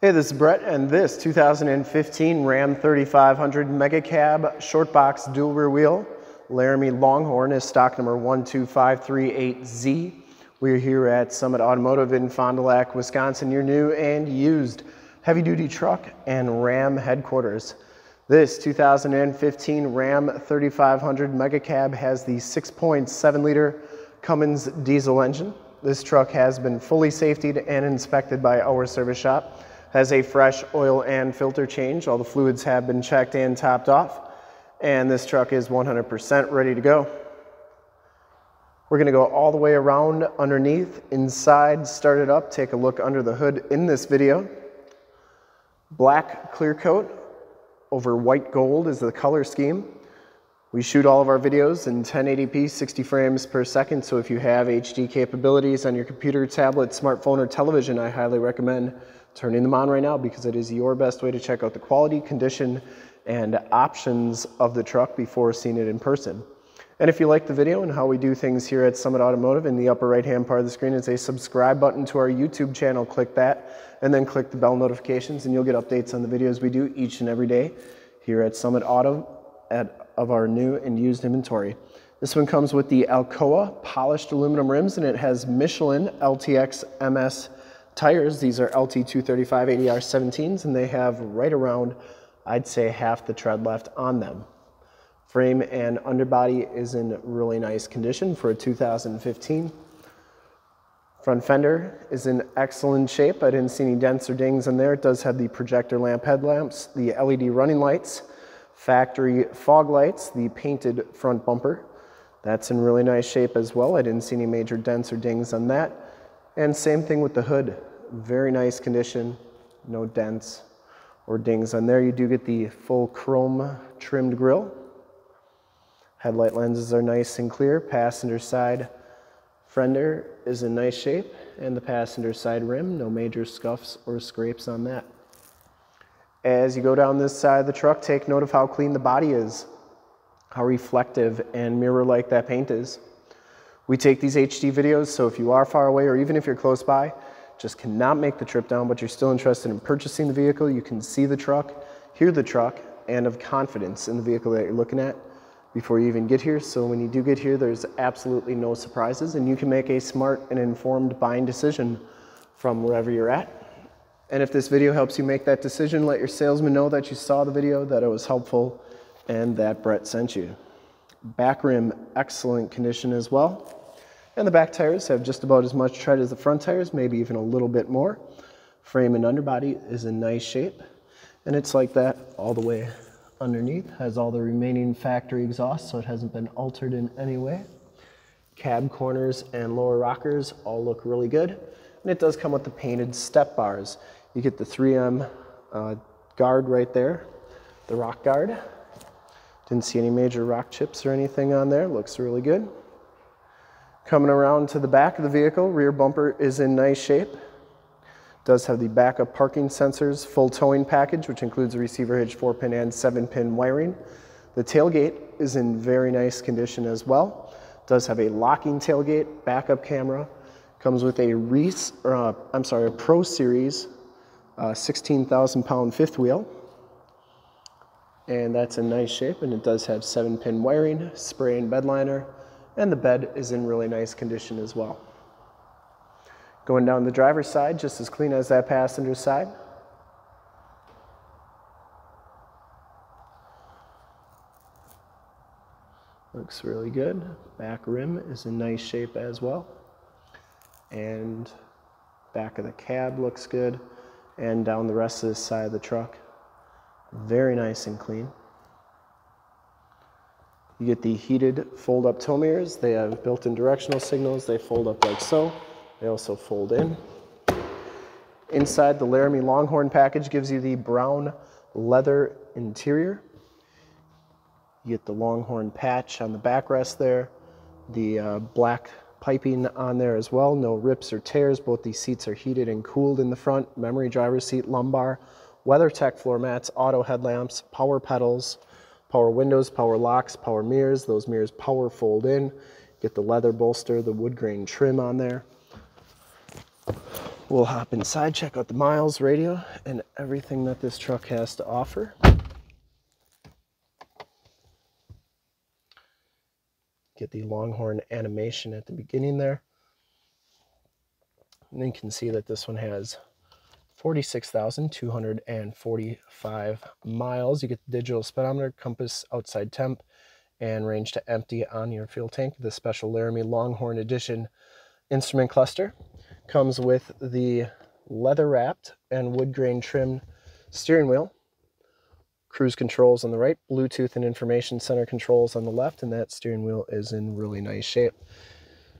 Hey, this is Brett, and this 2015 Ram 3500 Mega Cab Short Box Dual Rear Wheel Laramie Longhorn is stock number 12538Z. We're here at Summit Automotive in Fond du Lac, Wisconsin, your new and used heavy duty truck and Ram headquarters. This 2015 Ram 3500 Mega Cab has the 6.7 liter Cummins diesel engine. This truck has been fully safetied and inspected by our service shop. Has a fresh oil and filter change. All the fluids have been checked and topped off and this truck is 100% ready to go. We're gonna go all the way around underneath, inside, start it up, take a look under the hood in this video. Black clear coat over white gold is the color scheme. We shoot all of our videos in 1080p, 60 frames per second, so if you have HD capabilities on your computer, tablet, smartphone, or television, I highly recommend turning them on right now because it is your best way to check out the quality, condition, and options of the truck before seeing it in person. And if you like the video and how we do things here at Summit Automotive, in the upper right hand part of the screen is a subscribe button to our YouTube channel. Click that and then click the bell notifications and you'll get updates on the videos we do each and every day here at Summit Auto at, of our new and used inventory. This one comes with the Alcoa polished aluminum rims and it has Michelin LTX MS tires. These are LT235 80R 17s and they have right around I'd say half the tread left on them. Frame and underbody is in really nice condition for a 2015. Front fender is in excellent shape. I didn't see any dents or dings in there. It does have the projector lamp headlamps, the LED running lights, factory fog lights, the painted front bumper. That's in really nice shape as well. I didn't see any major dents or dings on that. And same thing with the hood. Very nice condition, no dents, or dings on there. You do get the full chrome trimmed grille. Headlight lenses are nice and clear. Passenger side fender is in nice shape and the passenger side rim, no major scuffs or scrapes on that. As you go down this side of the truck, take note of how clean the body is, how reflective and mirror-like that paint is. We take these HD videos, so if you are far away or even if you're close by, just cannot make the trip down, but you're still interested in purchasing the vehicle, you can see the truck, hear the truck, and have confidence in the vehicle that you're looking at before you even get here. So when you do get here, there's absolutely no surprises, and you can make a smart and informed buying decision from wherever you're at. And if this video helps you make that decision, let your salesman know that you saw the video, that it was helpful, and that Brett sent you. Back rim, excellent condition as well. And the back tires have just about as much tread as the front tires, maybe even a little bit more. Frame and underbody is in nice shape. And it's like that all the way underneath. Has all the remaining factory exhaust, so it hasn't been altered in any way. Cab corners and lower rockers all look really good. And it does come with the painted step bars. You get the 3M uh, guard right there, the rock guard. Didn't see any major rock chips or anything on there. Looks really good. Coming around to the back of the vehicle, rear bumper is in nice shape. Does have the backup parking sensors, full towing package, which includes a receiver hitch, four pin and seven pin wiring. The tailgate is in very nice condition as well. Does have a locking tailgate, backup camera. Comes with a Reese, uh, I'm sorry, a Pro Series uh, 16,000 pound fifth wheel. And that's in nice shape, and it does have seven pin wiring, spray and bed liner, and the bed is in really nice condition as well. Going down the driver's side, just as clean as that passenger side. Looks really good. Back rim is in nice shape as well. And back of the cab looks good. And down the rest of the side of the truck. Very nice and clean. You get the heated fold-up mirrors. They have built-in directional signals. They fold up like so. They also fold in. Inside, the Laramie Longhorn package gives you the brown leather interior. You get the Longhorn patch on the backrest there, the uh, black piping on there as well, no rips or tears. Both these seats are heated and cooled in the front, memory driver seat, lumbar, WeatherTech floor mats, auto headlamps, power pedals, Power windows, power locks, power mirrors. Those mirrors power fold in. Get the leather bolster, the wood grain trim on there. We'll hop inside, check out the miles, radio, and everything that this truck has to offer. Get the Longhorn animation at the beginning there. And then you can see that this one has 46,245 miles. You get the digital speedometer, compass, outside temp, and range to empty on your fuel tank. The special Laramie Longhorn Edition instrument cluster comes with the leather wrapped and wood grain trimmed steering wheel, cruise controls on the right, Bluetooth and information center controls on the left, and that steering wheel is in really nice shape.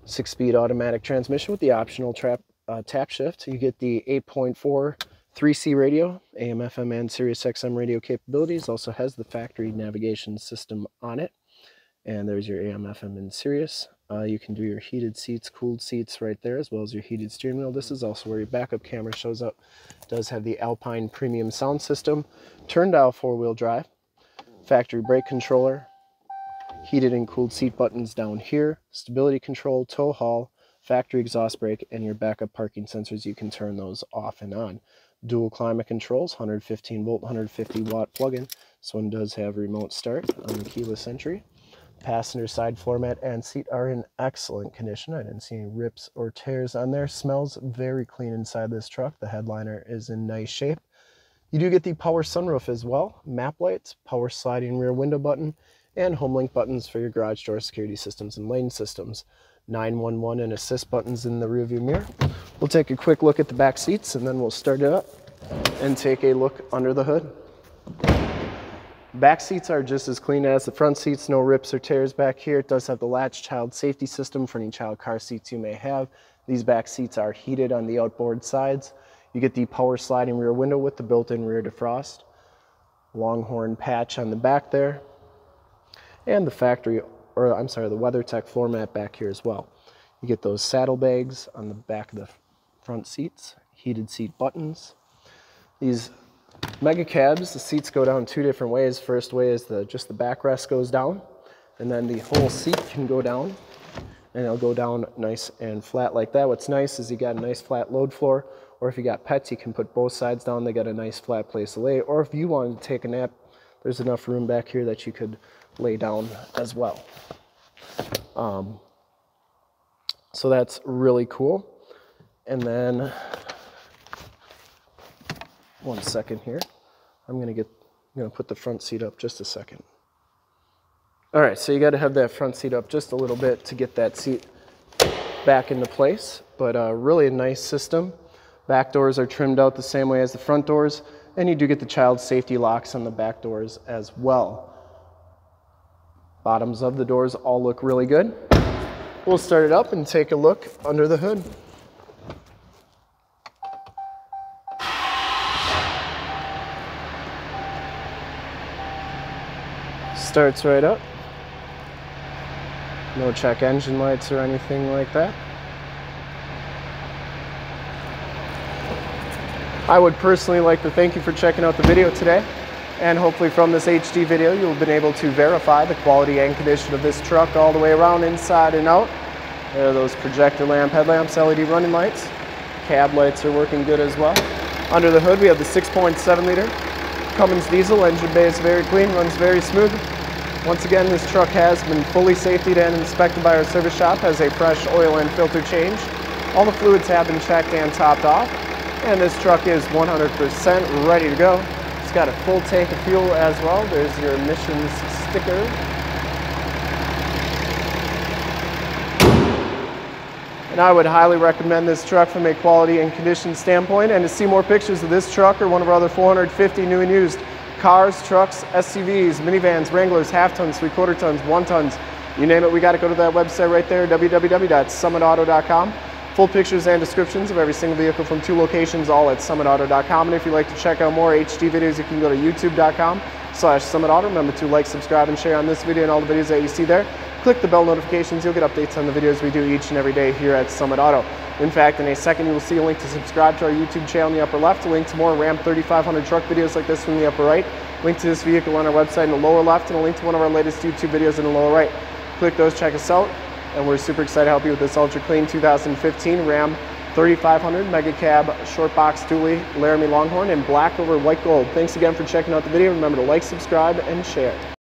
Six speed automatic transmission with the optional trap, uh, tap shift. You get the 8.4 3C radio, AM, FM, and Sirius XM radio capabilities. Also has the factory navigation system on it. And there's your AM, FM, and Sirius. Uh, you can do your heated seats, cooled seats right there, as well as your heated steering wheel. This is also where your backup camera shows up. Does have the Alpine premium sound system, turn dial four-wheel drive, factory brake controller, heated and cooled seat buttons down here, stability control, tow haul, factory exhaust brake, and your backup parking sensors. You can turn those off and on. Dual climate controls, 115 volt, 150 watt plug-in. This one does have remote start on the keyless entry. Passenger side floor mat and seat are in excellent condition. I didn't see any rips or tears on there. Smells very clean inside this truck. The headliner is in nice shape. You do get the power sunroof as well, map lights, power sliding rear window button, and home link buttons for your garage door security systems and lane systems. 911 and assist buttons in the rearview mirror. We'll take a quick look at the back seats and then we'll start it up and take a look under the hood. Back seats are just as clean as the front seats, no rips or tears back here. It does have the latch child safety system for any child car seats you may have. These back seats are heated on the outboard sides. You get the power sliding rear window with the built-in rear defrost. Longhorn patch on the back there. And the factory, or I'm sorry, the WeatherTech floor mat back here as well. You get those saddlebags on the back of the front seats, heated seat buttons. These Mega cabs, the seats go down two different ways. First way is the just the backrest goes down, and then the whole seat can go down, and it'll go down nice and flat like that. What's nice is you got a nice flat load floor, or if you got pets, you can put both sides down. They got a nice flat place to lay. Or if you wanted to take a nap, there's enough room back here that you could lay down as well. Um, so that's really cool. And then one second here. I'm gonna get, I'm gonna put the front seat up just a second. All right, so you gotta have that front seat up just a little bit to get that seat back into place, but uh, really a nice system. Back doors are trimmed out the same way as the front doors, and you do get the child safety locks on the back doors as well. Bottoms of the doors all look really good. We'll start it up and take a look under the hood. starts right up. No check engine lights or anything like that. I would personally like to thank you for checking out the video today. And hopefully from this HD video, you'll have been able to verify the quality and condition of this truck all the way around, inside and out. There are those projector lamp headlamps, LED running lights. Cab lights are working good as well. Under the hood, we have the 6.7 liter Cummins diesel. Engine bay is very clean, runs very smooth. Once again, this truck has been fully safetied and inspected by our service shop, has a fresh oil and filter change. All the fluids have been checked and topped off, and this truck is 100% ready to go. It's got a full tank of fuel as well. There's your emissions sticker. And I would highly recommend this truck from a quality and condition standpoint. And to see more pictures of this truck or one of our other 450 new and used cars, trucks, SUVs, minivans, Wranglers, half tons, three quarter tons, one tons, you name it, we got to go to that website right there, www.summitauto.com. Full pictures and descriptions of every single vehicle from two locations, all at summitauto.com. And if you'd like to check out more HD videos, you can go to youtube.com slash summitauto. Remember to like, subscribe, and share on this video and all the videos that you see there. Click the bell notifications. You'll get updates on the videos we do each and every day here at Summit Auto. In fact, in a second, you will see a link to subscribe to our YouTube channel in the upper left, a link to more Ram 3500 truck videos like this in the upper right, link to this vehicle on our website in the lower left, and a link to one of our latest YouTube videos in the lower right. Click those, check us out, and we're super excited to help you with this ultra clean 2015 Ram 3500 Mega Cab Short Box Dually Laramie Longhorn in black over white gold. Thanks again for checking out the video. Remember to like, subscribe, and share.